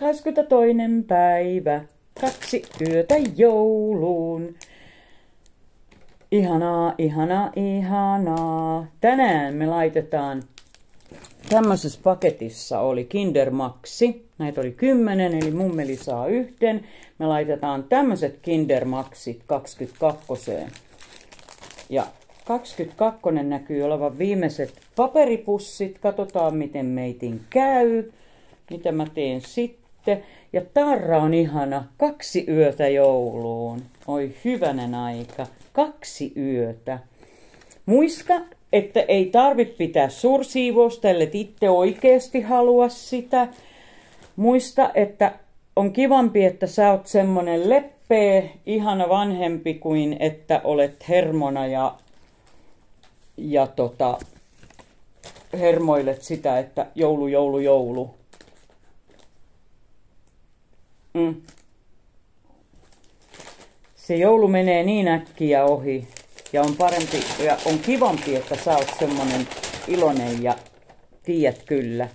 22. päivä, kaksi yötä jouluun. Ihanaa, ihanaa, ihanaa. Tänään me laitetaan, tämmöisessä paketissa oli Kinder Maxi. Näitä oli kymmenen, eli mummeli saa yhden. Me laitetaan tämmöiset Kinder Maxit 22. Ja 22 näkyy olevan viimeiset paperipussit. Katsotaan miten meitin käy. Mitä mä teen sitten. Ja Tarra on ihana. Kaksi yötä jouluun. Oi hyvänen aika. Kaksi yötä. Muista, että ei tarvitse pitää suursiivousta, ellei itse oikeasti halua sitä. Muista, että on kivampi, että sä oot semmonen leppeä, ihana vanhempi kuin että olet hermona ja, ja tota, hermoilet sitä, että joulu, joulu, joulu. Mm. Se joulu menee niin äkkiä ohi ja on parempi ja on kivampi, että sä oot semmonen iloinen ja tiedät kyllä.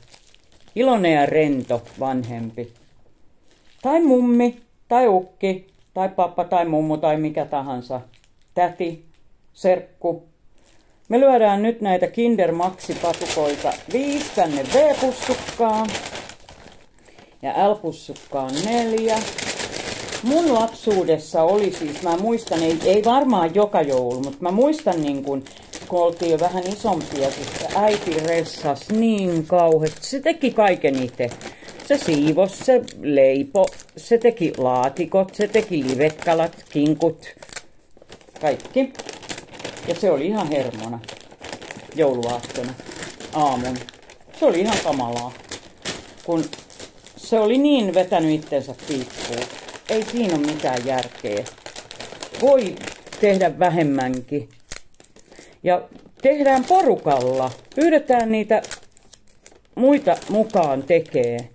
Iloinen ja rento vanhempi. Tai mummi, tai ukki, tai pappa, tai mummu, tai mikä tahansa. Täti, serkku. Me lyödään nyt näitä Kinder Maxi-patukoita viisi tänne V-pussukkaan ja L-pussukkaan neljä. Mun lapsuudessa oli siis, mä muistan, ei, ei varmaan joka joulu, mutta mä muistan niin kun, kun oltiin jo vähän isompia, että äiti ressas niin kauheasti. Se teki kaiken itse. Se siivos, se leipo, se teki laatikot, se teki livetkalat, kinkut, kaikki. Ja se oli ihan hermona jouluaattona aamun. Se oli ihan kamalaa, kun se oli niin vetänyt itsensä piippuun. Ei siinä ole mitään järkeä. Voi tehdä vähemmänkin. Ja tehdään porukalla. Pyydetään niitä muita mukaan tekee.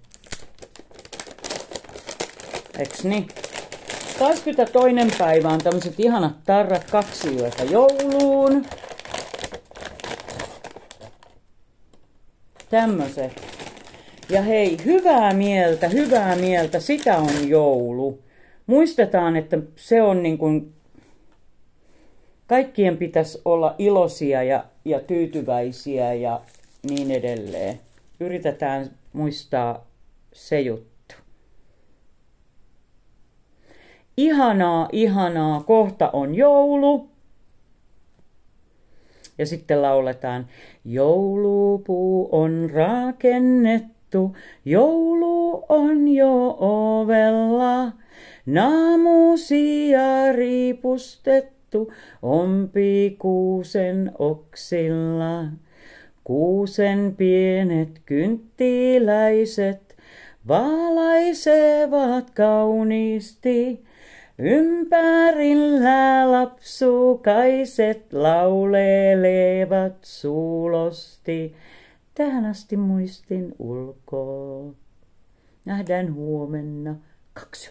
Eks niin? 22. päivä on tämmöiset ihanat tarrat kaksi yötä jouluun. Tämmöiset. Ja hei, hyvää mieltä, hyvää mieltä, sitä on joulu. Muistetaan, että se on niin kuin, kaikkien pitäisi olla iloisia ja, ja tyytyväisiä ja niin edelleen. Yritetään muistaa se juttu. Ihanaa, ihanaa, kohta on joulu. Ja sitten lauletaan, joulupuu on rakennettu, joulu on jo ovella. Naamusia riipustettu on kuusen oksilla. Kuusen pienet kynttiläiset valaisevat kauniisti. Ympärillä lapsukaiset laulelevat suulosti. Tähän asti muistin ulkoa. Nähdään huomenna kaksi